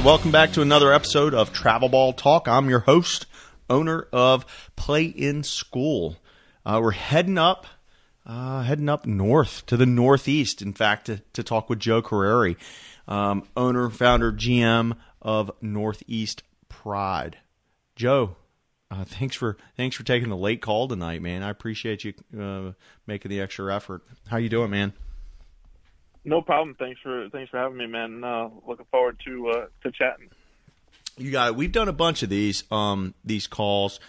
welcome back to another episode of Travel Ball Talk. I'm your host, owner of Play in School. Uh, we're heading up, uh, heading up north to the northeast. In fact, to, to talk with Joe Curreri, um, owner, founder, GM of Northeast Pride. Joe, uh, thanks for thanks for taking the late call tonight, man. I appreciate you uh, making the extra effort. How you doing, man? No problem. Thanks for thanks for having me, man. Uh, looking forward to uh, to chatting. You got it. We've done a bunch of these um these calls.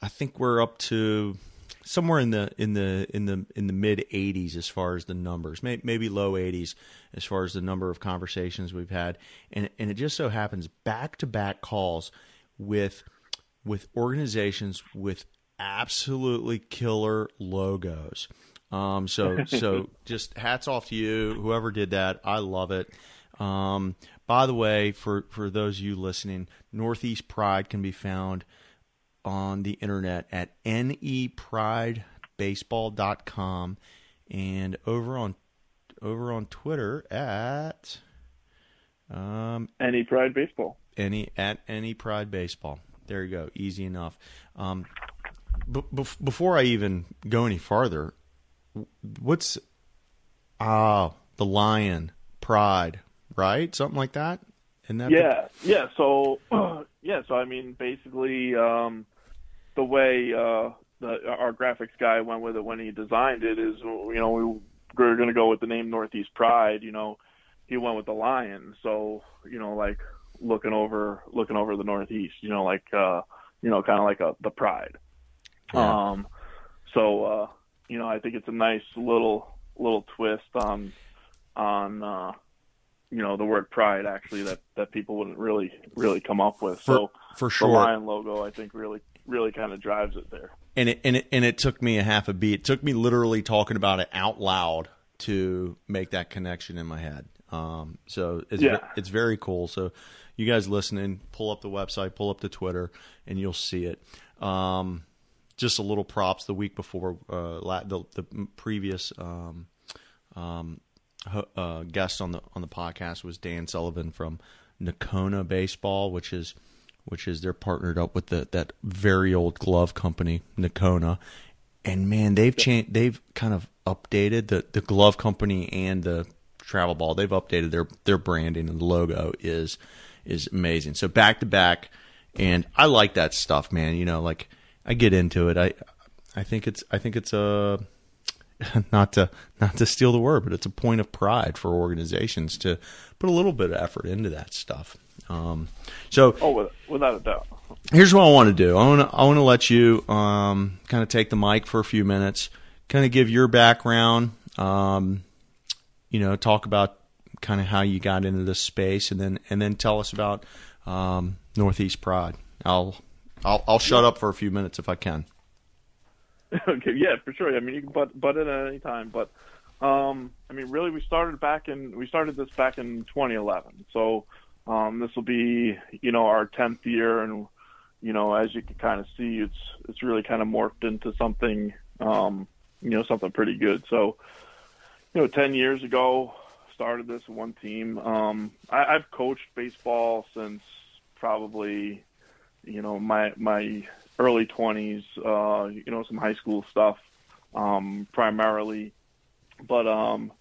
I think we're up to somewhere in the in the in the in the mid 80s as far as the numbers, maybe, maybe low 80s as far as the number of conversations we've had, and and it just so happens back to back calls with with organizations with absolutely killer logos. Um, so so just hats off to you, whoever did that. I love it. Um, by the way, for for those of you listening, Northeast Pride can be found on the internet at nepridebaseball.com and over on over on Twitter at um, any pride baseball any at any pride baseball. There you go, easy enough. Um, b- before I even go any farther, what's ah uh, the lion pride right? Something like that? And that yeah the... yeah so yeah so i mean basically um the way uh the our graphics guy went with it when he designed it is you know we were going to go with the name northeast pride you know he went with the lion so you know like looking over looking over the northeast you know like uh you know kind of like a the pride. Yeah. um so uh you know, I think it's a nice little little twist on on uh, you know the word pride actually that that people wouldn't really really come up with. For, so for sure, the lion logo I think really really kind of drives it there. And it and it and it took me a half a beat. It took me literally talking about it out loud to make that connection in my head. Um, so it's yeah. it's very cool. So you guys listening, pull up the website, pull up the Twitter, and you'll see it. Um, just a little props the week before uh, the, the previous um, um, uh, guest on the on the podcast was Dan Sullivan from Nocona Baseball, which is which is they're partnered up with the, that very old glove company Nocona, and man, they've changed. They've kind of updated the the glove company and the travel ball. They've updated their their branding and the logo is is amazing. So back to back, and I like that stuff, man. You know, like I get into it. I I think it's I think it's a not to not to steal the word, but it's a point of pride for organizations to put a little bit of effort into that stuff. Um, so, oh, without a doubt. Here's what I want to do. I want to I want to let you um, kind of take the mic for a few minutes, kind of give your background. Um, you know, talk about kind of how you got into this space, and then and then tell us about um, Northeast Pride. I'll I'll I'll shut up for a few minutes if I can. okay, yeah, for sure. I mean, you can butt butt in at any time, but um, I mean, really, we started back in we started this back in 2011. So um, this will be you know our 10th year, and you know as you can kind of see, it's it's really kind of morphed into something um, you know something pretty good. So you know, 10 years ago, started this one team. Um, I, I've coached baseball since probably you know my my early 20s uh you know some high school stuff um primarily. But um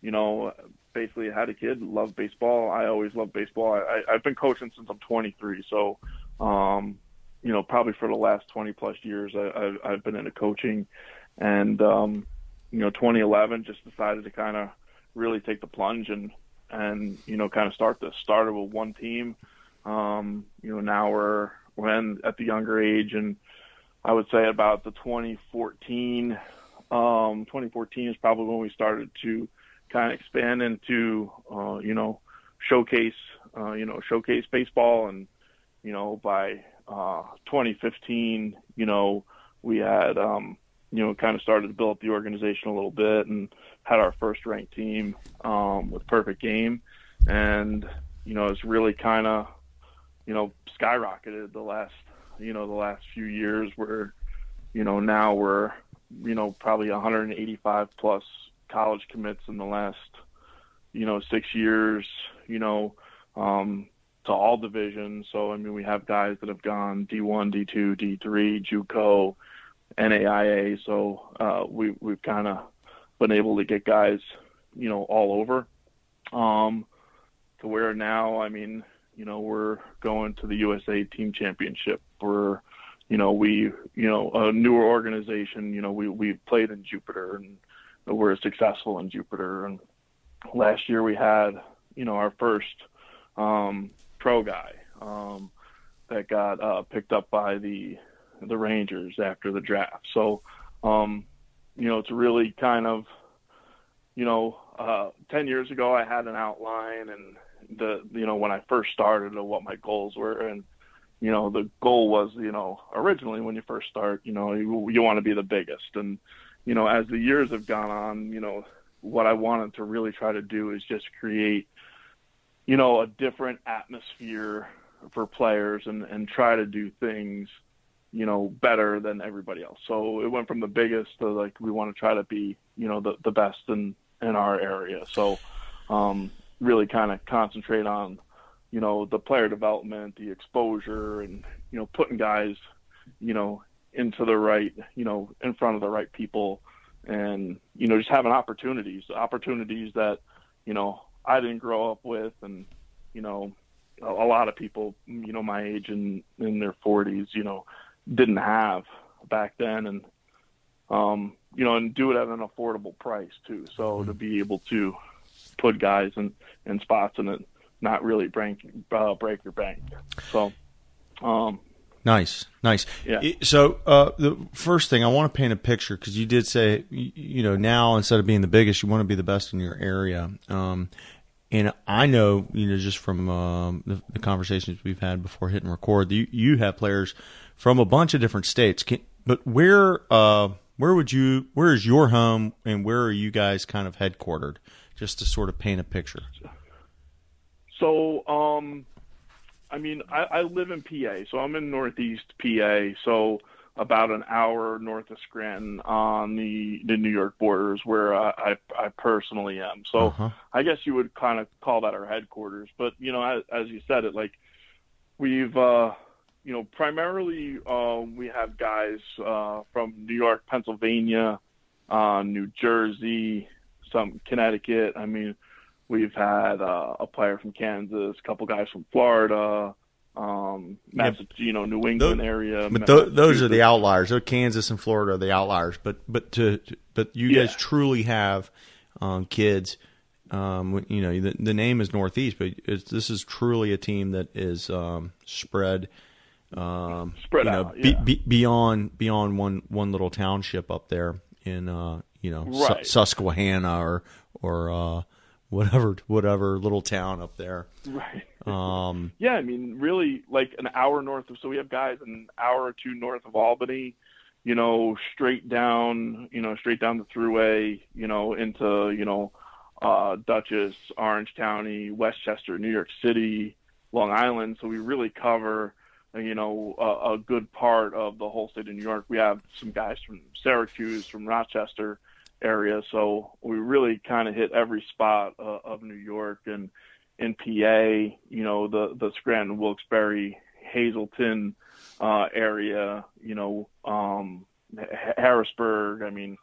you know basically had a kid loved baseball. I always loved baseball. I i've been coaching since i'm 23 so um you know probably for the last 20 plus years i i've, I've been into coaching. And um you know 2011 just decided to kind of really take the plunge and and you know kind of start this started with one team. Um you know now we're when at the younger age, and I would say about the 2014, um, 2014 is probably when we started to kind of expand into, uh, you know, showcase, uh, you know, showcase baseball, and you know, by uh, 2015, you know, we had, um, you know, kind of started to build up the organization a little bit, and had our first ranked team um, with Perfect Game, and you know, it's really kind of you know, skyrocketed the last, you know, the last few years where, you know, now we're, you know, probably 185 plus college commits in the last, you know, six years, you know, um, to all divisions. So I mean, we have guys that have gone D1, D2, D3, JUCO, NAIA. So uh, we we've kind of been able to get guys, you know, all over. Um, to where now, I mean, you know, we're going to the USA Team Championship. We're, you know, we, you know, a newer organization. You know, we we played in Jupiter and we're successful in Jupiter. And last year we had, you know, our first um, pro guy um, that got uh, picked up by the the Rangers after the draft. So, um, you know, it's really kind of, you know, uh, ten years ago I had an outline and the you know when I first started of what my goals were. And you know the goal was you know originally when you first start you know you, you want to be the biggest. And you know as the years have gone on you know what I wanted to really try to do is just create you know a different atmosphere for players and and try to do things you know better than everybody else. So it went from the biggest to like we want to try to be you know the the best in in our area. So um really kind of concentrate on, you know, the player development, the exposure, and you know, putting guys, you know, into the right, you know, in front of the right people, and you know, just having opportunities, opportunities that, you know, I didn't grow up with, and you know, a, a lot of people, you know, my age and in their 40s, you know, didn't have back then, and um, you know, and do it at an affordable price too. So to be able to put guys in, in spots and it not really break uh, break your bank. So, um, nice, nice. Yeah. So uh, the first thing I want to paint a picture because you did say you know now instead of being the biggest, you want to be the best in your area. Um, and I know, you know, just from um, the, the, conversations we've had before hitting record, you, you have players from a bunch of different states. Can, but where uh, where would you? Where is your home, and where are you guys kind of headquartered? Just to sort of paint a picture? So, um, I mean, I, I live in PA, so I'm in Northeast PA, so about an hour north of Scranton on the the New York borders, where I I, I personally am. So uh-huh. I guess you would kind of call that our headquarters. But you know, as, as you said, it like we've uh, you know primarily uh, we have guys uh, from New York, Pennsylvania, uh, New Jersey, some Connecticut. I mean, we've had uh, a player from Kansas, a couple guys from Florida, um, Massachusetts, you know, New England those, area. But th- those are the outliers. Kansas and Florida are the outliers. But but to, to but you yeah. guys truly have um, kids. Um, you know, the, the name is Northeast, but this is truly a team that is um, spread. Um, spread you know, out, yeah. be, be, beyond beyond one one little township up there in uh, you know right. Susquehanna or or uh, whatever whatever little town up there. Right. Um, yeah, I mean, really, like an hour north of. So we have guys an hour or two north of Albany. You know, straight down. You know, straight down the thruway. You know, into you know, uh, Dutchess, Orange County, Westchester, New York City, Long Island. So we really cover you know, a, a, good part of the whole state of New York. We have some guys from Syracuse, from Rochester area, so we really kind of hit every spot uh, of New York and in PA. You know, the the Scranton, Wilkes-Barre, Hazleton uh, area. You know, um, Harrisburg. I mean,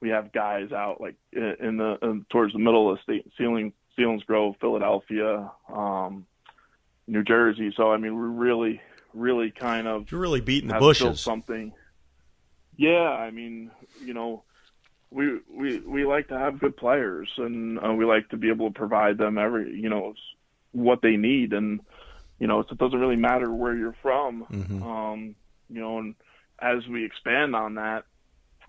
we have guys out like in the in, towards the middle of the state, Sealing, Selinsgrove, Philadelphia. Um, New Jersey. So I mean, we're really really kind of you're really beating the bushes. Something. Yeah, I mean, you know, we we we like to have good players, and uh, we like to be able to provide them every you know what they need, and you know, so it doesn't really matter where you're from. Mm-hmm. Um, you know, and as we expand on that,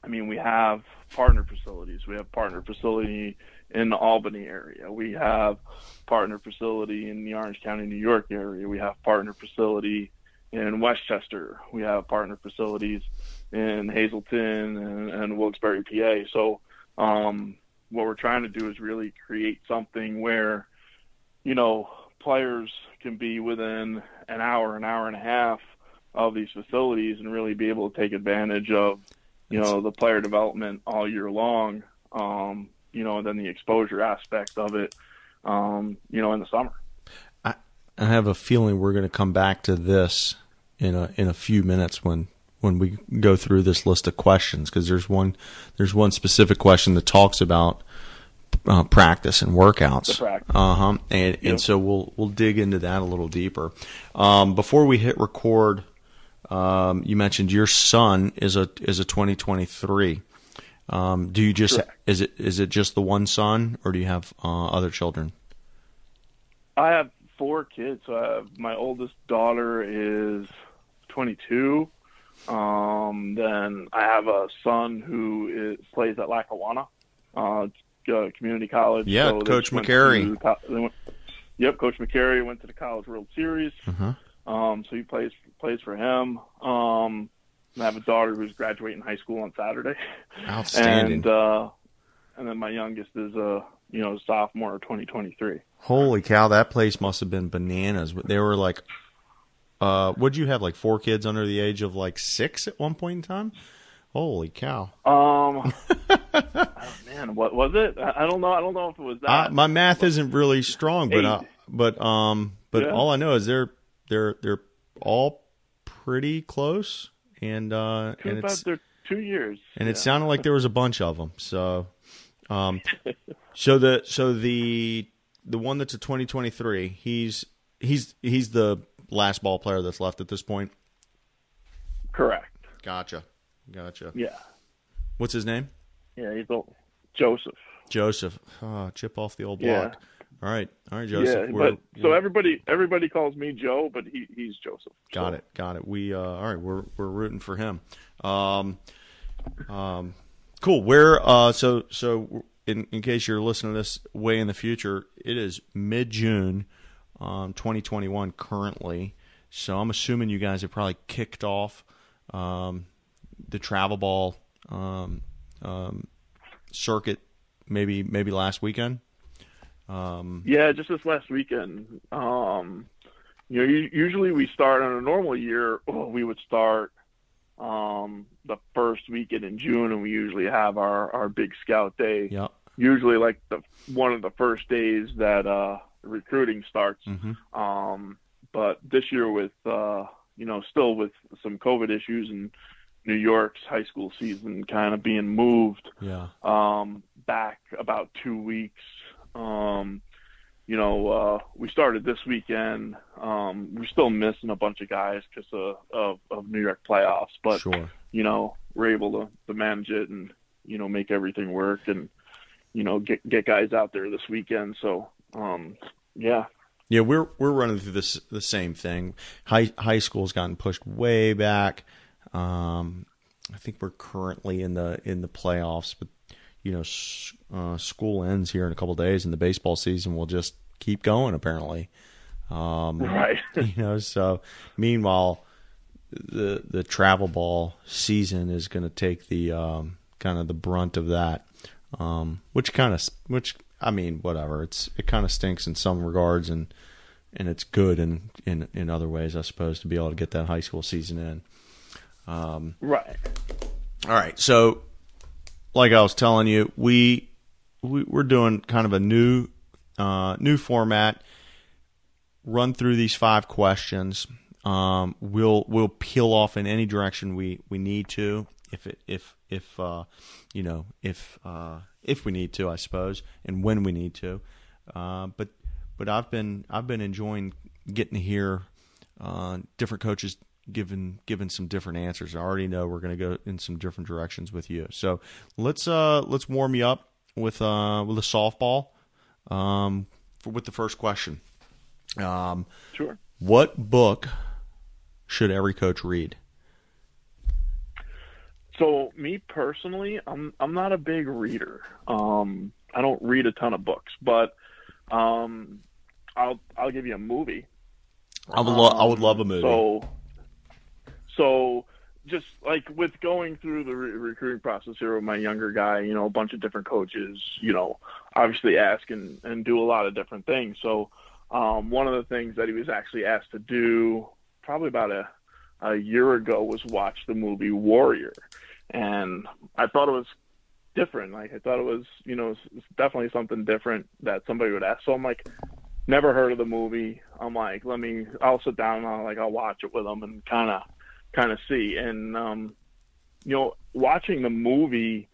I mean, we have partner facilities. We have partner facility in the Albany area. We have partner facility in the Orange County, New York area. We have partner facility in Westchester. We have partner facilities in Hazleton and, and Wilkes-Barre, PA. So um, what we're trying to do is really create something where, you know, players can be within an hour, an hour and a half of these facilities and really be able to take advantage of, you know, the player development all year long. Um, you know, and then the exposure aspect of it, um, you know, in the summer. I, I have a feeling we're going to come back to this in a in a few minutes when when we go through this list of questions because there's one there's one specific question that talks about uh, practice and workouts. Uh huh. And yep. and so we'll we'll dig into that a little deeper. Um, before we hit record, um, you mentioned your son is a is a 2023. Um, do you just Correct. is it is it just the one son, or do you have uh, other children? I have four kids. So I have, my oldest daughter is 22. Um, then I have a son who is, plays at Lackawanna uh, uh, Community College. Yeah, so Coach McCary. went, yep, Coach McCary went to the College World Series. Uh-huh. Um, so he plays plays for him. Um, I have a daughter who's graduating high school on Saturday. Outstanding. And uh, and then my youngest is a you know sophomore, 2023. Holy cow! That place must have been bananas. They were like, uh, would you have like four kids under the age of like six at one point in time? Holy cow! Um, oh, man, what was it? I don't know. I don't know if it was that. Uh, my math isn't really strong, but but um, but yeah. all I know is they're they're they're all pretty close, and uh, and it's they're two years, and yeah. it sounded like there was a bunch of them. So, um, so the so the the one that's a 2023, he's he's he's the last ball player that's left at this point. Correct. Gotcha. Gotcha. Yeah. What's his name? Yeah, he's old. Joseph. Joseph. Oh, chip off the old block. Yeah. All right, all right, Joseph. Yeah, we're, but so we're... everybody everybody calls me Joe, but he he's Joseph. Got so. it, got it. We uh, all right. We're we're rooting for him. Um, um, cool. Where uh, so so in in case you're listening to this way in the future, it is mid June, um, 2021 currently. So I'm assuming you guys have probably kicked off um, the travel ball um, um, circuit maybe maybe last weekend. Um, yeah, just this last weekend. Um, you know, usually we start on a normal year. We would start um, the first weekend in June, and we usually have our our big scout day. Yeah. Usually, like the one of the first days that uh, recruiting starts. Mm-hmm. Um, but this year, with uh, you know, still with some COVID issues and New York's high school season kind of being moved yeah. um, back about two weeks. Um, you know, uh, we started this weekend. Um, we're still missing a bunch of guys because of, of, of New York playoffs, but sure. you know, we're able to, to manage it and you know make everything work and you know get get guys out there this weekend. So um, yeah, yeah, we're we're running through this the same thing. High high school's gotten pushed way back. Um, I think we're currently in the in the playoffs, but you know, uh, school ends here in a couple days, and the baseball season will just keep going. Apparently, um, right? You know, so meanwhile, the the travel ball season is going to take the um, kind of the brunt of that, um, which kind of which I mean, whatever. It's it kind of stinks in some regards, and and it's good in in in other ways, I suppose, to be able to get that high school season in. Um, right. All right. So, like I was telling you, we, we we're doing kind of a new uh, new format. Run through these five questions. Um, we'll we'll peel off in any direction we, we need to. If it if if uh, you know if uh, if we need to, I suppose, and when we need to. Uh, but but I've been I've been enjoying getting to hear uh, different coaches given given some different answers. I already know we're going to go in some different directions with you. So let's uh let's warm you up with uh with a softball um for, with the first question. Um, sure. What book should every coach read? So me personally, I'm I'm not a big reader. Um, I don't read a ton of books, but um, I'll I'll give you a movie. I would lo- I would love a movie. So so just like with going through the re- recruiting process here with my younger guy, you know, a bunch of different coaches, you know, obviously ask and, and do a lot of different things. So um, one of the things that he was actually asked to do probably about a, a year ago was watch the movie Warrior. And I thought it was different. Like I thought it was, you know, definitely something different that somebody would ask. So I'm like, never heard of the movie. I'm like, let me. I'll sit down and I'll like I'll watch it with them and kind of kind of see. And um, you know, watching the movie,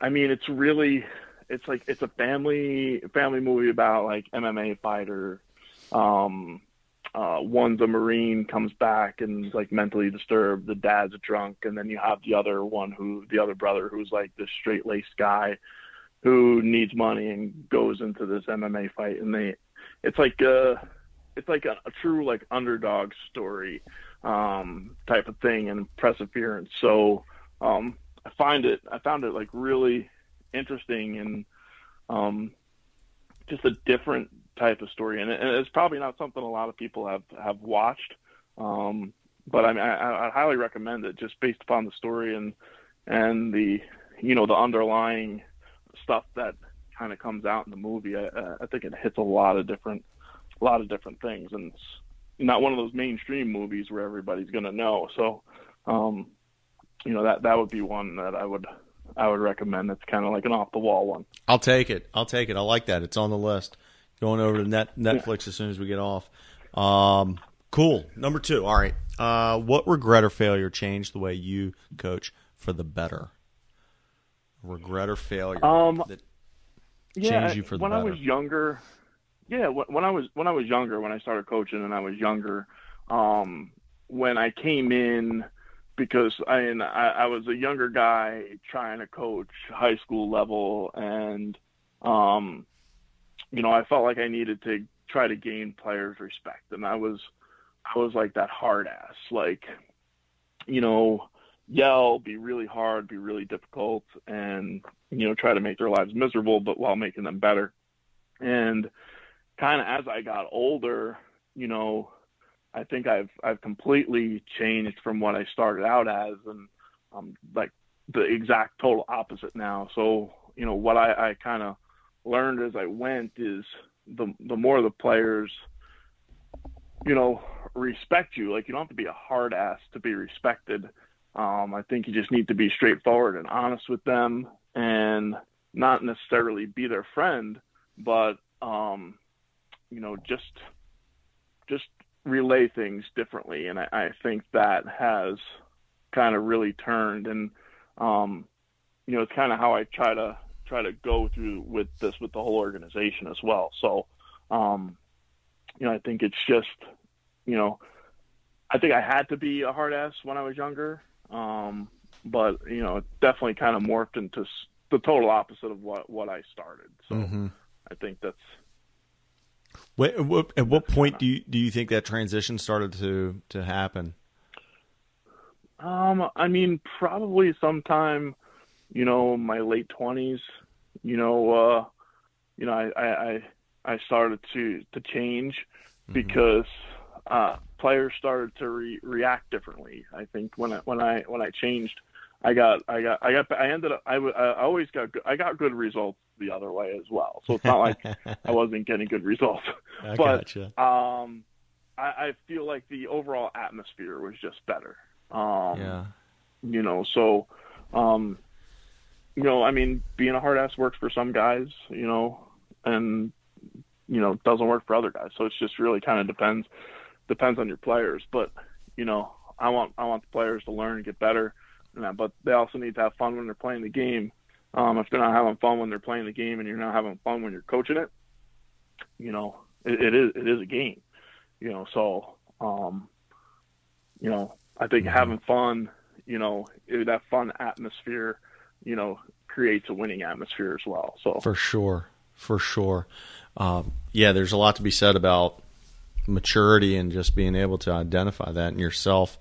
I mean, it's really it's like it's a family family movie about like MMA fighter. Um, uh, one's a marine, comes back and like mentally disturbed. The dad's a drunk, and then you have the other one who the other brother who's like this straight laced guy who needs money and goes into this MMA fight, and they it's like a it's like a, a true like underdog story um, type of thing and perseverance. So um, I find it I found it like really interesting and um, just a different type of story, and, and it's probably not something a lot of people have have watched. Um, but I mean, I, I highly recommend it just based upon the story and and the you know the underlying stuff that kind of comes out in the movie. I, I think it hits a lot of different a lot of different things, and it's not one of those mainstream movies where everybody's going to know. So, um, you know that that would be one that I would I would recommend. It's kind of like an off the wall one. I'll take it. I'll take it. I like that. It's on the list. Going over to net, Netflix as soon as we get off. Um, cool. Number two. All right. Uh, what regret or failure changed the way you coach for the better? Regret or failure um, that yeah, changed you for the when better? I was younger, yeah, when I was when I was younger, when I started coaching and I was younger, um, when I came in because I, and I I was a younger guy trying to coach high school level and um you know I felt like I needed to try to gain players respect and I was I was like that hard ass like you know yell be really hard be really difficult and you know try to make their lives miserable but while making them better and kind of as I got older you know I think I've I've completely changed from what I started out as, and I'm like the exact total opposite now. So you know what I, I kind of learned as I went is the the more the players, you know, respect you. Like you don't have to be a hard ass to be respected. Um, I think you just need to be straightforward and honest with them, and not necessarily be their friend, but um, you know, just just relay things differently, and I, I think that has kind of really turned. And um, you know, it's kind of how I try to try to go through with this with the whole organization as well. So, um, you know, I think it's just, you know, I think I had to be a hard ass when I was younger, um, but you know, it definitely kind of morphed into the total opposite of what what I started. So, mm-hmm. I think that's Wait, at what, at what point do you do you think that transition started to to happen? Um, I mean, probably sometime, you know, my late twenties. You know, uh, you know, I I I started to to change mm-hmm. because uh, players started to re- react differently. I think when I when I when I changed, I got I got I got I ended up I, I always got good, I got good results the other way as well. So it's not like I wasn't getting good results. I but gotcha. um, I, I feel like the overall atmosphere was just better. Um, yeah. You know, so um, you know, I mean, being a hard ass works for some guys, you know, and you know, doesn't work for other guys. So it's just really kind of depends depends on your players. But you know, I want I want the players to learn and get better but they also need to have fun when they're playing the game. Um, if they're not having fun when they're playing the game and you're not having fun when you're coaching it, you know, it, it is it is a game. You know, so um, you know, I think mm-hmm. having fun, you know, that fun atmosphere, you know, creates a winning atmosphere as well. So for sure, for sure, um, yeah, there's a lot to be said about maturity and just being able to identify that in yourself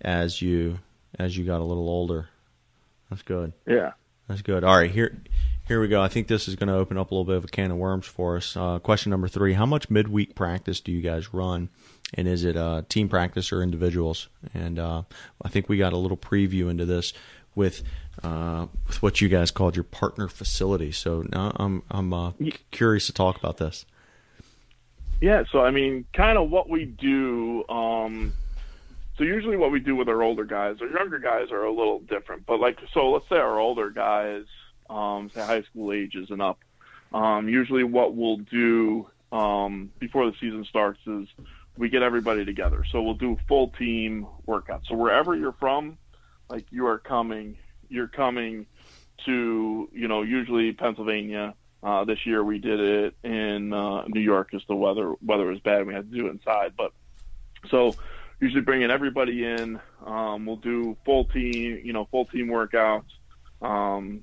as you as you got a little older. That's good. Yeah. That's good. All right, here here we go. I think this is going to open up a little bit of a can of worms for us. Uh, question number three: How much midweek practice do you guys run, and is it uh, team practice or individuals? And uh, I think we got a little preview into this with uh, with what you guys called your partner facility. So now I'm I'm uh, curious to talk about this. Yeah. So I mean, kind of what we do. Um, so usually what we do with our older guys, our younger guys are a little different. But like, so let's say our older guys, um, say high school ages and up. Um, usually what we'll do um, before the season starts is we get everybody together. So we'll do full team workouts. So wherever you're from, like you are coming, you're coming to you know usually Pennsylvania. Uh, this year we did it in uh, New York because the weather weather was bad. We had to do it inside, but so usually bringing everybody in. Um, we'll do full team, you know, full team workouts. Um,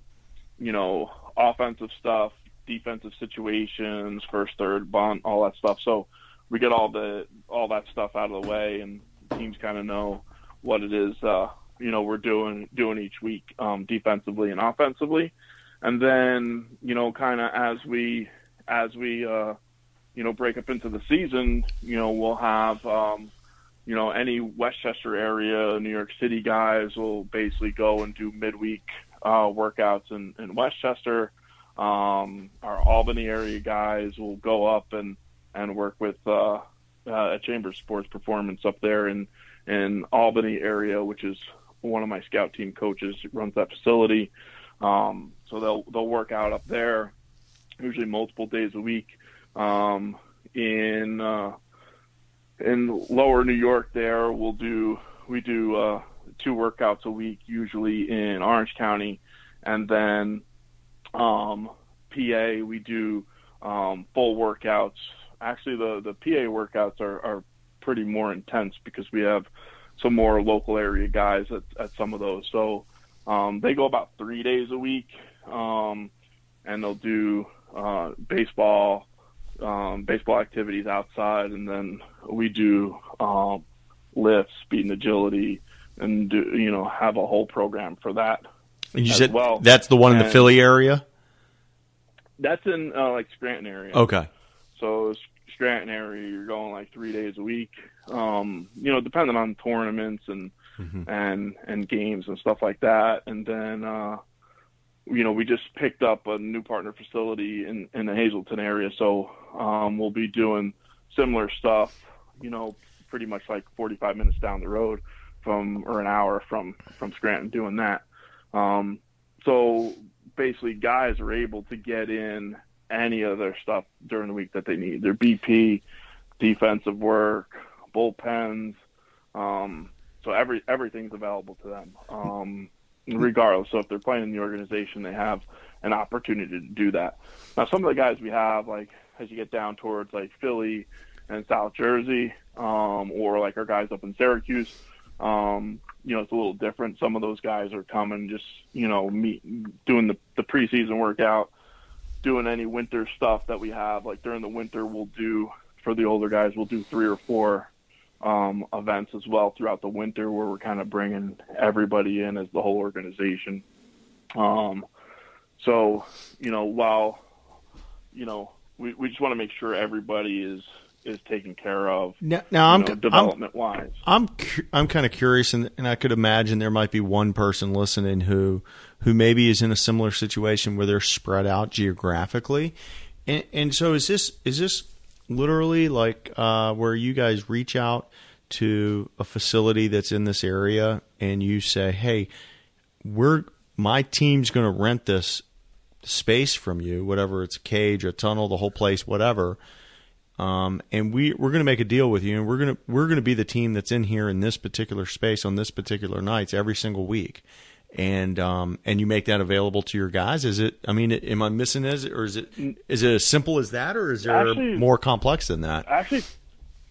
you know, offensive stuff, defensive situations, first, third, bunt, all that stuff. So we get all the all that stuff out of the way, and teams kind of know what it is. Uh, you know, we're doing doing each week, um, defensively and offensively, and then you know, kind of as we as we uh, you know break up into the season, you know, we'll have um, you know, any Westchester area, New York City guys will basically go and do midweek uh, workouts in, in Westchester. Um, our Albany area guys will go up and, and work with uh, uh, a Chamber Sports Performance up there in, in Albany area, which is one of my scout team coaches runs that facility. Um, so they'll they'll work out up there, usually multiple days a week. Um, in uh, in lower New York there we'll do we do uh, two workouts a week usually in Orange County and then um, PA we do um, full workouts actually the the PA workouts are, are pretty more intense because we have some more local area guys at, at some of those so um, they go about three days a week um, and they'll do uh, baseball um, baseball activities outside, and then we do um, lifts, speed and agility, and do you know have a whole program for that. And you said well. that's the one and in the Philly area. That's in uh, like Scranton area. Okay. So Scranton area, you're going like three days a week. Um, you know, depending on tournaments and mm-hmm. and and games and stuff like that, and then. uh you know, we just picked up a new partner facility in, in the Hazleton area, so um, we'll be doing similar stuff. You know, pretty much like 45 minutes down the road from, or an hour from from Scranton, doing that. Um, so basically, guys are able to get in any of their stuff during the week that they need. Their BP, defensive work, bullpens. Um, so every everything's available to them. Um, regardless. So if they're playing in the organization, they have an opportunity to do that. Now, some of the guys we have, like as you get down towards like Philly and South Jersey, um, or like our guys up in Syracuse, um, you know, it's a little different. Some of those guys are coming just, you know, meet, doing the, the preseason workout, doing any winter stuff that we have. Like during the winter, we'll do for the older guys, we'll do three or four um, events as well throughout the winter where we're kind of bringing everybody in as the whole organization. Um, so, you know, while, you know, we, we just want to make sure everybody is is taken care of. Now, now I'm know, development I'm, wise. I'm I'm kind of curious, and, and I could imagine there might be one person listening who who maybe is in a similar situation where they're spread out geographically, and and so is this is this literally like uh, where you guys reach out to a facility that's in this area and you say, "Hey, we're my team's going to rent this space from you, whatever it's a cage, a tunnel, the whole place, whatever." Um, and we we're going to make a deal with you, and we're going to we're going to be the team that's in here in this particular space on this particular nights every single week and um, and you make that available to your guys. Is it? I mean, am I missing it, or is it is it as simple as that, or is there actually, more complex than that? Actually,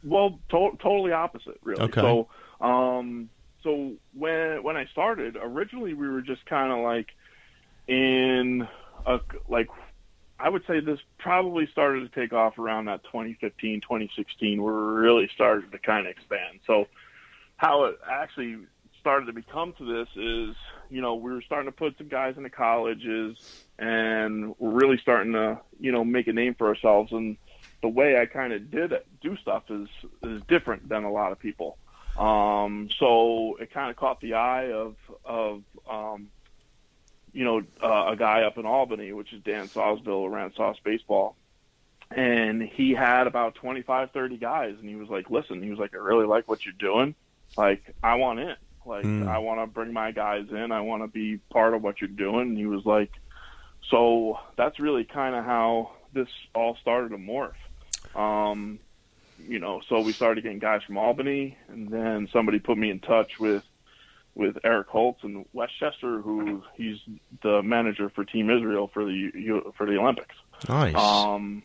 well, to- totally opposite, really. Okay. So, um, so when when I started, originally we were just kind of like in a like I would say this probably started to take off around that 2015, 2016, where we really started to kind of expand. So how it actually started to become to this is, you know, we were starting to put some guys into colleges and we're really starting to, you know, make a name for ourselves. And the way I kind of did it, do stuff is, is different than a lot of people. Um, so it kind of caught the eye of, of, um, you know, uh, a guy up in Albany, which is Dan Sawsville around Sauce Baseball. And he had about 25, 30 guys. And he was like, listen, he was like, I really like what you're doing. Like, I want in. Like, mm. I want to bring my guys in. I want to be part of what you're doing. And he was like, so that's really kind of how this all started to morph. Um, you know, so we started getting guys from Albany, and then somebody put me in touch with with Eric Holtz in Westchester, who he's the manager for Team Israel for the for the Olympics. Nice. Um,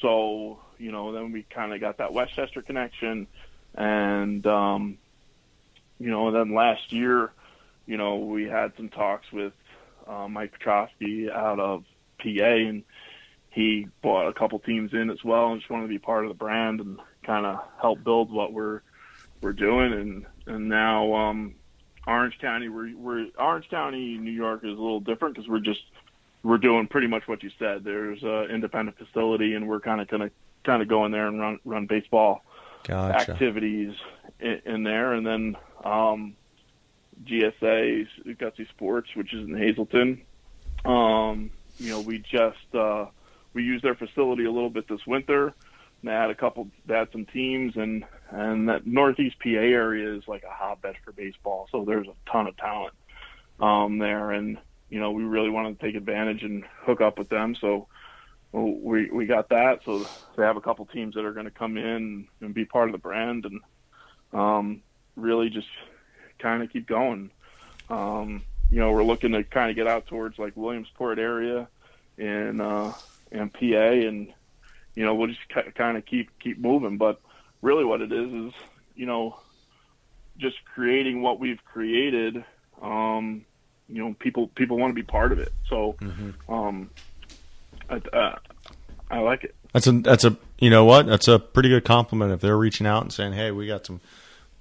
so you know, then we kind of got that Westchester connection, and um, you know, and then last year, you know, we had some talks with uh, Mike Petrosky out of PA, and he brought a couple teams in as well, and just wanted to be part of the brand and kind of help build what we're we're doing, and and now um, Orange County, we're, we're Orange County, New York is a little different because we're just we're doing pretty much what you said. There's an independent facility, and we're kind of gonna kind of go in there and run run baseball gotcha. activities in, in, there, and then um, GSA Gutsy Sports, which is in Hazleton. Um, you know, we just uh, we used their facility a little bit this winter. They had a couple, they had some teams, and and that Northeast PA area is like a hotbed for baseball. So there's a ton of talent um, there, and you know we really wanted to take advantage and hook up with them. So we we got that. So they have a couple teams that are going to come in and be part of the brand, and um, really just kind of keep going. Um, you know, we're looking to kind of get out towards like Williamsport area in uh, in PA, and you know we'll just kind of keep keep moving. But really what it is is, you know, just creating what we've created. Um, you know, people people want to be part of it. So, mm-hmm. um, I, uh, I like it. That's a that's a you know what that's a pretty good compliment if they're reaching out and saying, hey, we got some,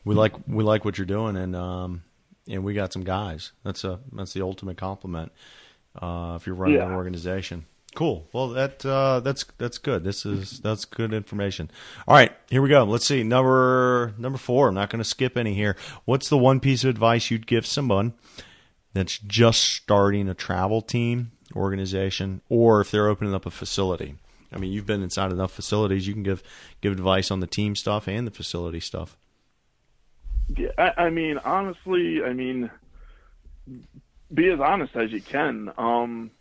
we like we like what you're doing and um and we got some guys. That's a that's the ultimate compliment. Uh, if you're running yeah. an organization. Cool. Well, that uh, that's that's good. This is that's good information. All right, here we go. Let's see number number four. I'm not going to skip any here. What's the one piece of advice you'd give someone that's just starting a travel team organization, or if they're opening up a facility? I mean, you've been inside enough facilities. You can give give advice on the team stuff and the facility stuff. Yeah, I, I mean, honestly, I mean, be as honest as you can. Um,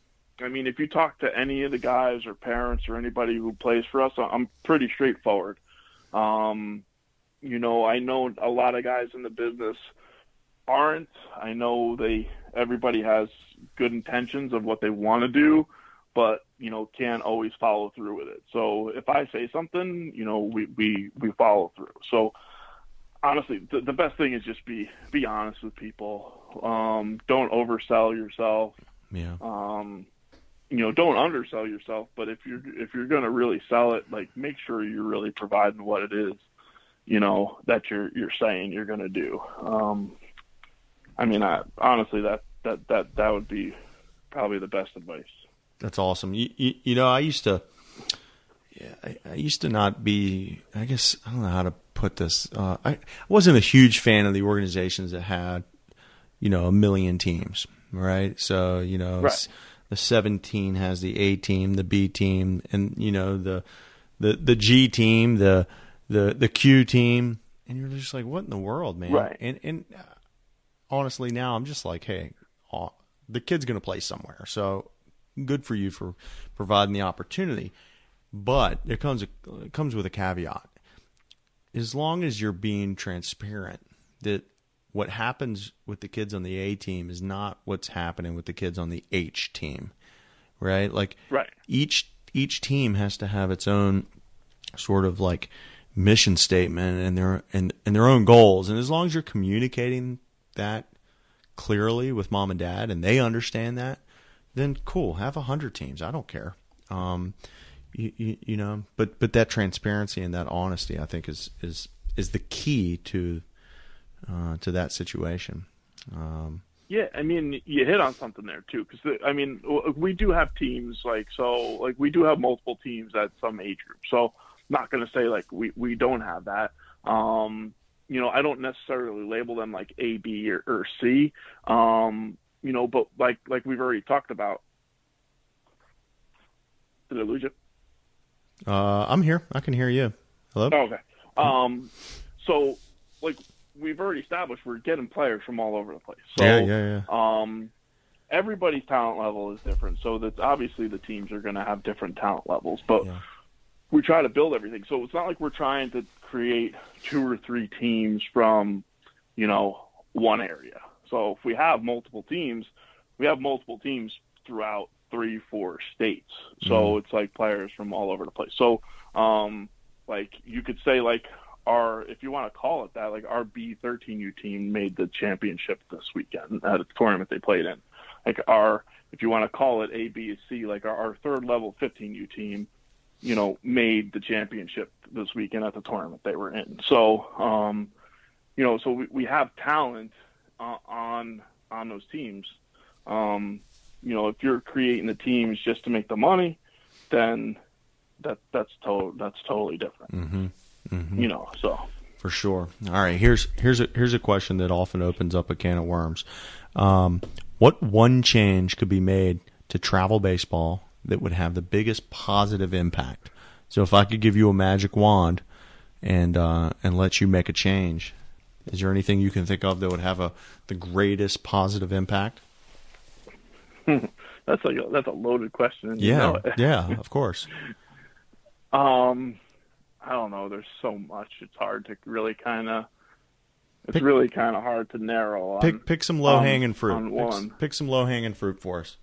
I mean, if you talk to any of the guys or parents or anybody who plays for us, I'm pretty straightforward. Um, you know, I know a lot of guys in the business aren't. I know they everybody has good intentions of what they want to do, but you know, can't always follow through with it. So if I say something, you know, we we we follow through. So honestly, the, the best thing is just be be honest with people. Um, don't oversell yourself. Yeah. Um, you know, don't undersell yourself, but if you're if you're going to really sell it, like make sure you're really providing what it is, you know, that you're you're saying you're going to do. Um, I mean, I honestly that that that that would be probably the best advice. That's awesome. You you, you know, I used to yeah, I, I, used to not be. I guess I don't know how to put this. Uh, I wasn't a huge fan of the organizations that had, you know, a million teams, right? So you know, right the 17 has the A team, the B team, and you know the the the G team, the the the Q team, and you're just like, what in the world, man? Right. And and uh, honestly, now I'm just like, hey, uh, the kid's going to play somewhere, so good for you for providing the opportunity. But it comes it comes with a caveat. As long as you're being transparent, that what happens with the kids on the A team is not what's happening with the kids on the H team, right? Like right. each each team has to have its own sort of like mission statement and their and, and their own goals. And as long as you're communicating that clearly with mom and dad and they understand that, then cool, have a hundred teams. I don't care. Um, you, you, you know, but but that transparency and that honesty, I think, is is is the key to uh, to that situation. Um, yeah, I mean, you hit on something there too, because I mean, we do have teams like so, like we do have multiple teams at some age group. So, not going to say like we we don't have that. Um, you know, I don't necessarily label them like A, B, or, or C. Um, you know, but like like we've already talked about. Did I lose you? Uh, I'm here. I can hear you. Hello. Okay. Um, so like we've already established we're getting players from all over the place. So, yeah, yeah, yeah. Um, everybody's talent level is different, so that's obviously the teams are going to have different talent levels. But yeah. we try to build everything. So it's not like we're trying to create two or three teams from, you know, one area. So if we have multiple teams, we have multiple teams throughout three, four states. So mm-hmm. it's like players from all over the place. So, um, like you could say like our, if you want to call it that, like our B13U team made the championship this weekend at a tournament they played in. Like our, if you want to call it A, B, C, like our, our third level 15U team, you know, made the championship this weekend at the tournament they were in. So, um, you know, so we, we have talent uh, on on those teams. Um, you know, if you're creating the teams just to make the money, then that that's to- that's totally different. Mm-hmm. Mm-hmm. You know, so for sure. All right, here's here's a here's a question that often opens up a can of worms. Um, what one change could be made to travel baseball that would have the biggest positive impact? So, if I could give you a magic wand and uh, and let you make a change, is there anything you can think of that would have a the greatest positive impact? that's a that's a loaded question. Yeah, yeah, of course. Um, I don't know. There's so much. It's hard to really kind of. It's pick, really kind of hard to narrow. On, pick pick some low hanging fruit. On one. Pick, pick some low hanging fruit for us.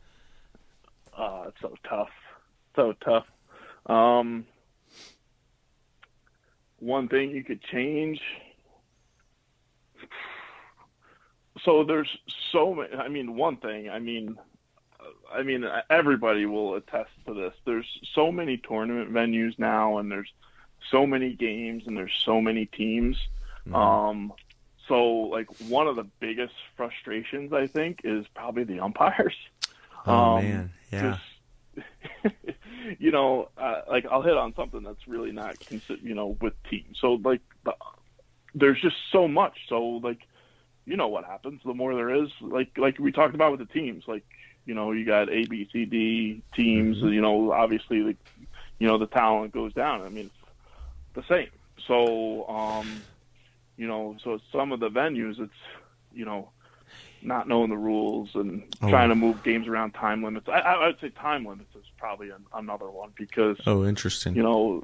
Oh, it's so tough. So tough. Um, one thing you could change so there's so many. I mean, one thing. I mean, I mean, everybody will attest to this. There's so many tournament venues now, and there's so many games, and there's so many teams. Mm-hmm. Um, so like one of the biggest frustrations I think is probably the umpires. Oh um, man, yeah. you know, uh, like I'll hit on something that's really not, consi- you know, with teams. So like, the, there's just so much. So like, you know what happens. The more there is, like like we talked about with the teams, like you know you got A, B, C, D teams. Mm-hmm. You know, obviously, the, you know the talent goes down. I mean, it's the same. So, um, you know, so some of the venues, it's you know, not knowing the rules and oh. trying to move games around time limits. I, I would say time limits is probably an, another one because oh, interesting. You know,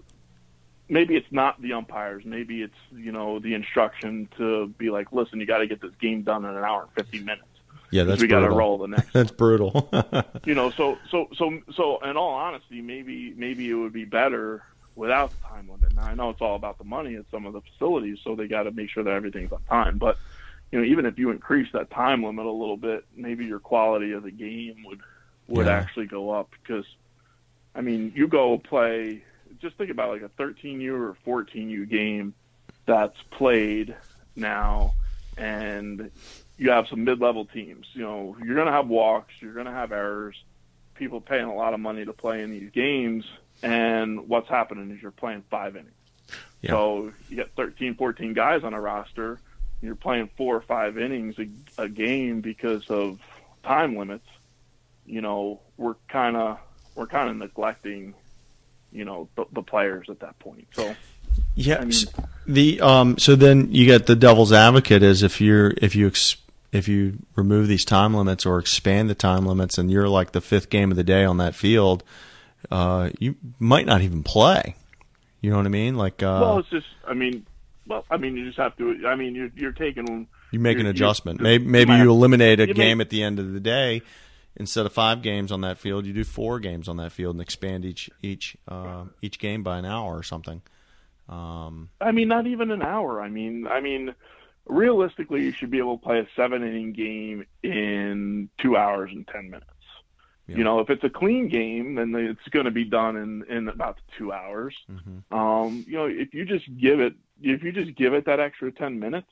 maybe it's not the umpires. Maybe it's you know the instruction to be like, listen, you got to get this game done in an hour and fifty minutes. Yeah, that's we got to roll the next. that's brutal. you know, so so so so. In all honesty, maybe maybe it would be better without the time limit. Now I know it's all about the money at some of the facilities, so they got to make sure that everything's on time. But you know, even if you increase that time limit a little bit, maybe your quality of the game would would yeah. actually go up because, I mean, you go play just think about like a 13U or 14U game that's played now, and you have some mid-level teams. You know, you're going to have walks, you're going to have errors. People paying a lot of money to play in these games, and what's happening is you're playing five innings. Yeah. So you get 13, 14 guys on a roster. You're playing four or five innings a, a game because of time limits. You know, we're kind of we're kind of neglecting you know the, the players at that point. So yeah, I mean, the um, so then you get the devil's advocate is if you're if you ex- if you remove these time limits or expand the time limits and you're like the fifth game of the day on that field, uh, you might not even play. You know what I mean? Like, uh, well, it's just, I mean, well, I mean, you just have to. I mean, you're you're taking. You make an adjustment. Maybe maybe you eliminate a game at the end of the day instead of five games on that field, you do four games on that field and expand each each uh, each game by an hour or something. Um, I mean, not even an hour. I mean, I mean, realistically, you should be able to play a seven inning game in two hours and ten minutes. Yeah. You know, if it's a clean game, then it's going to be done in in about two hours. Mm-hmm. Um, you know, if you just give it if you just give it that extra ten minutes,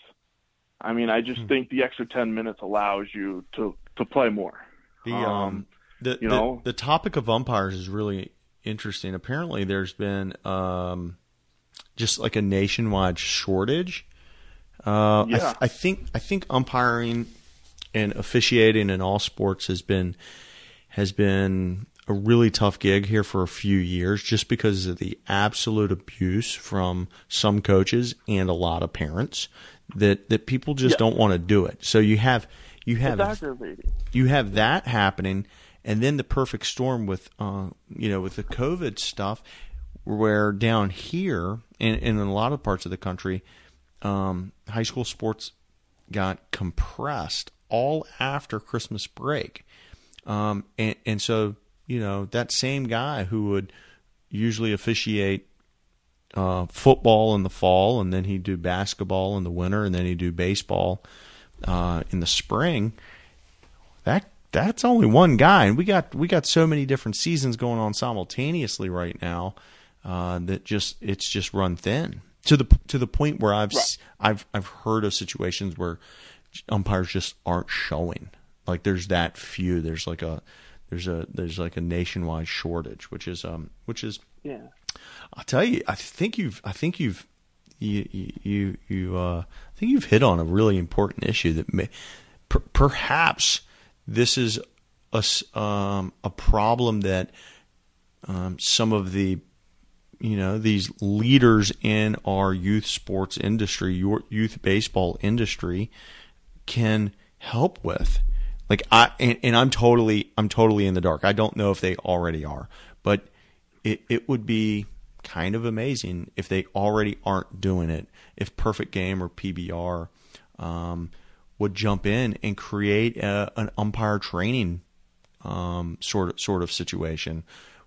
I mean, I just mm-hmm. think the extra ten minutes allows you to to play more. The um, um the, you know the, the, topic of umpires is really interesting. Apparently, there's been um, just like a nationwide shortage. Uh, yeah. I, th- I think I think umpiring and officiating in all sports has been has been a really tough gig here for a few years just because of the absolute abuse from some coaches and a lot of parents that that people just yeah. don't want to do it. So you have you have you have that happening, and then the perfect storm with uh, you know with the COVID stuff. where down here and, and in a lot of parts of the country, um, high school sports got compressed all after Christmas break. Um, and, and so, you know, that same guy who would usually officiate uh, football in the fall, and then he'd do basketball in the winter, and then he'd do baseball uh, in the spring. That that's only one guy, and we got we got so many different seasons going on simultaneously right now uh, that just it's just run thin to the to the point where I've right. I've I've heard of situations where umpires just aren't showing. Like there's that few. There's like a there's a there's like a nationwide shortage, which is um which is yeah. I'll tell you, I think you've I think you've you you you uh, I think you've hit on a really important issue that may per, perhaps this is a um, a problem that um, some of the you know these leaders in our youth sports industry, your youth baseball industry, can help with. Like I and, and, I'm totally I'm totally in the dark. I don't know if they already are, but it it would be kind of amazing if they already aren't doing it. If Perfect Game or PBR um, would jump in and create a, an umpire training um, sort of sort of situation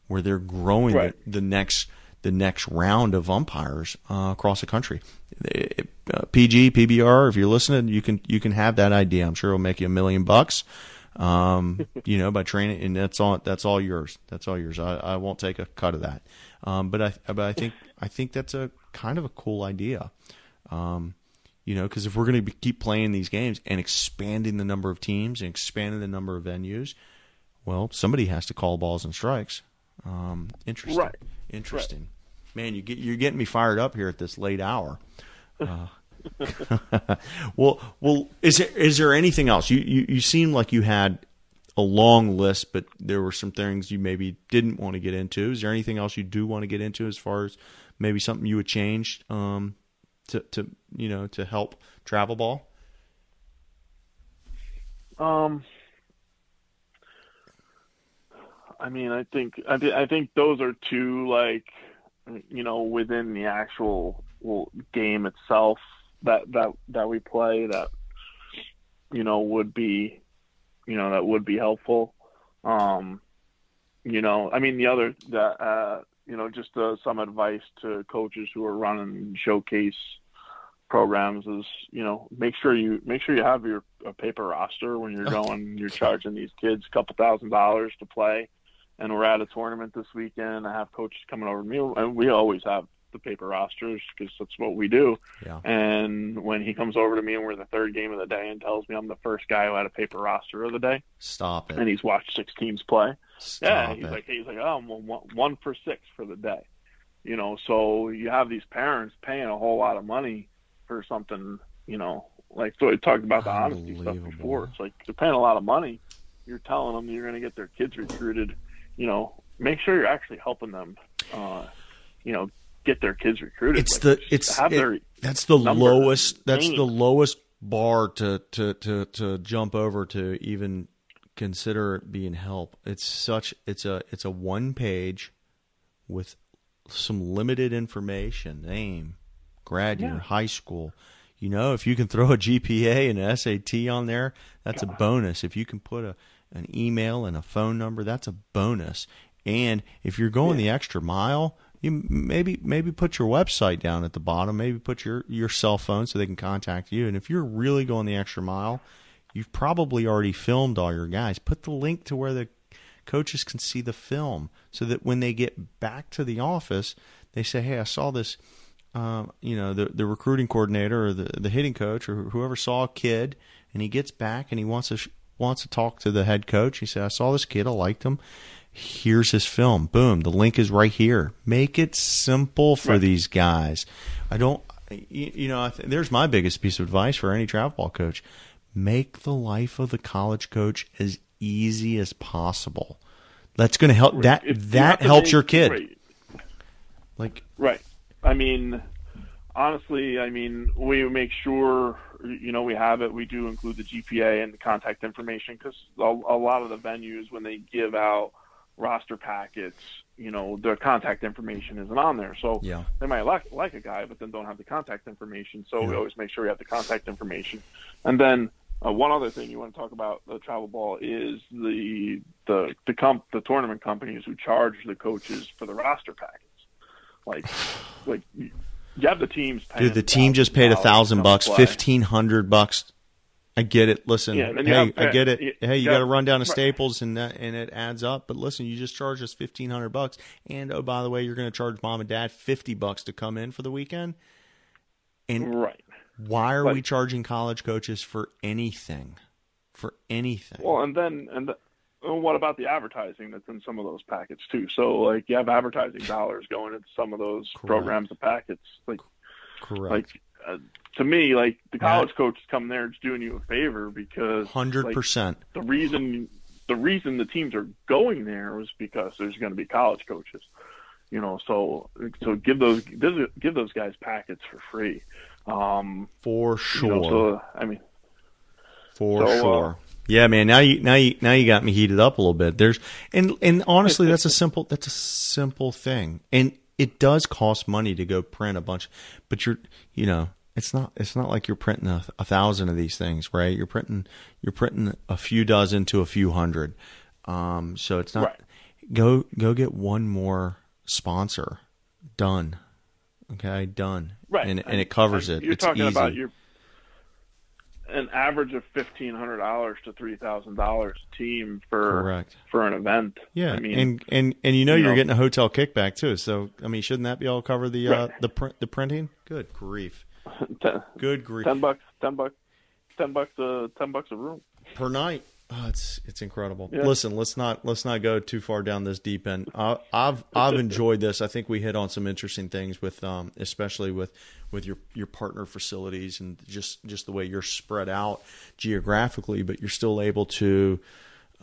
where they're growing right. the, the next the next round of umpires uh, across the country. Uh, PG, PBR, if you're listening, you can you can have that idea. I'm sure it'll make you a million bucks. Um, you know, by training, and that's all that's all yours. That's all yours. I, I won't take a cut of that. Um, but I but I think I think that's a kind of a cool idea. Um, you know, because if we're going to keep playing these games and expanding the number of teams and expanding the number of venues, well, somebody has to call balls and strikes. Um, interesting. Right. Interesting. Man, you get you're getting me fired up here at this late hour. Uh, well, well, is there is there anything else? You, you you seem like you had a long list, but there were some things you maybe didn't want to get into. Is there anything else you do want to get into as far as maybe something you would change um, to to you know to help travel ball? Um, I mean, I think I, th- I think those are two like you know within the actual well, game itself that that that we play that you know would be you know that would be helpful. Um, you know, I mean the other that uh, you know just uh, some advice to coaches who are running showcase programs is you know make sure you make sure you have your a paper roster when you're going you're charging these kids a couple thousand dollars to play and we're at a tournament this weekend i have coaches coming over to me and we always have the paper rosters because that's what we do. Yeah. And when he comes over to me and we're the third game of the day and tells me I'm the first guy who had a paper roster of the day, stop it. And he's watched six teams play. Stop yeah, he's it. like he's like oh, I'm one, one for six for the day. You know, so you have these parents paying a whole lot of money for something. You know, like so we talked about the honesty stuff before. It's like they're paying a lot of money. You're telling them you're going to get their kids recruited. You know, make sure you're actually helping them. Uh, you know, get their kids recruited. It's like, the it's it, that's the lowest that's the lowest bar to, to to to jump over to even consider being help. It's such it's a it's a one page with some limited information, name, grad year, yeah. high school. You know, if you can throw a GPA and an SAT on there, that's a bonus. If you can put a an email and a phone number, that's a bonus. And if you're going yeah. the extra mile, you maybe maybe put your website down at the bottom. Maybe put your your cell phone so they can contact you. And if you're really going the extra mile, you've probably already filmed all your guys. Put the link to where the coaches can see the film so that when they get back to the office, they say, "Hey, I saw this." Uh, you know, the the recruiting coordinator or the the hitting coach or whoever saw a kid, and he gets back and he wants to wants to talk to the head coach. He said, "I saw this kid. I liked him." here's his film. Boom, the link is right here. Make it simple for right. these guys. I don't, you, you know, th- there's my biggest piece of advice for any travel ball coach: make the life of the college coach as easy as possible. That's going to help. That if that you helps make, your kid. Right. Like right. I mean, honestly, I mean, we make sure you know we have it. We do include the GPA and the contact information because a, a lot of the venues when they give out roster packets, you know their contact information isn't on there. So yeah. they might like like a guy, but then don't have the contact information. So yeah. we always make sure we have the contact information. And then uh, one other thing you want to talk about the travel ball is the the the comp the tournament companies who charge the coaches for the roster packets. Like like you have the teams. Dude, the team just paid a thousand bucks, fifteen hundred bucks I get it. Listen, yeah, hey, I get it. You, hey, you got to run down to Staples, and that, and it adds up. But listen, you just charge us fifteen hundred bucks, and oh, by the way, you're going to charge mom and dad fifty bucks to come in for the weekend. And right, why are but, we charging college coaches for anything? For anything? Well, and then and the, what about the advertising that's in some of those packets too? So like you have advertising dollars going into some of those Correct. programs and packets, like Correct. Like uh, to me, like the college yeah. coach is coming there it's doing you a favor because hundred like, percent the reason the reason the teams are going there was because there's going to be college coaches, you know. So so give those give those guys packets for free, um, for sure. You know, so I mean, for so, uh, sure. Uh, yeah, man. Now you now you now you got me heated up a little bit. There's and and honestly, that's a simple that's a simple thing, and it does cost money to go print a bunch, but you're you know it's not it's not like you're printing a, a, thousand of these things, right? You're printing you're printing a few dozen to a few hundred. Um, so it's not right. go go get one more sponsor. Done. Okay, done. Right, and and it covers it. You're it's talking easy. about your an average of fifteen hundred dollars to three thousand dollars a team for Correct. for an event. Yeah, I mean, and and and you know you are getting a hotel kickback too. So I mean, shouldn't that be all cover the uh, the print the printing? Good grief. ten, Good grief. Ten bucks. Ten bucks. Ten bucks. A ten bucks a room per night. Oh, it's it's incredible. Yeah. Listen, let's not let's not go too far down this deep end. I, I've I've enjoyed this. I think we hit on some interesting things with, um, especially with with your your partner facilities and just just the way you're spread out geographically, but you're still able to,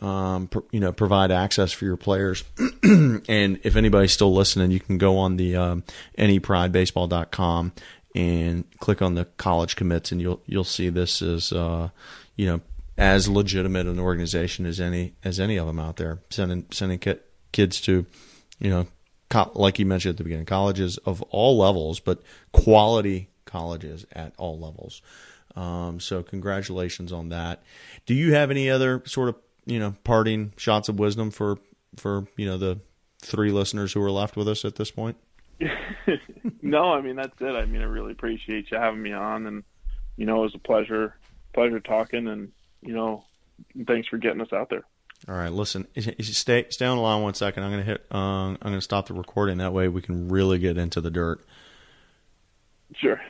um, you know, provide access for your players. and if anybody's still listening, you can go on the um, nepridebaseball.com and click on the college commits, and you'll you'll see this as uh, you know as legitimate an organization as any as any of them out there, sending sending kids to you know like you mentioned at the beginning, colleges of all levels, but quality colleges at all levels. Um, so congratulations on that. Do you have any other sort of you know parting shots of wisdom for for you know the three listeners who are left with us at this point? no, I mean that's it. I mean I really appreciate you having me on, and you know it was a pleasure, pleasure talking, and you know thanks for getting us out there. All right, listen, stay stay on the line one second. I'm gonna hit. Um, I'm gonna stop the recording. That way we can really get into the dirt. Sure.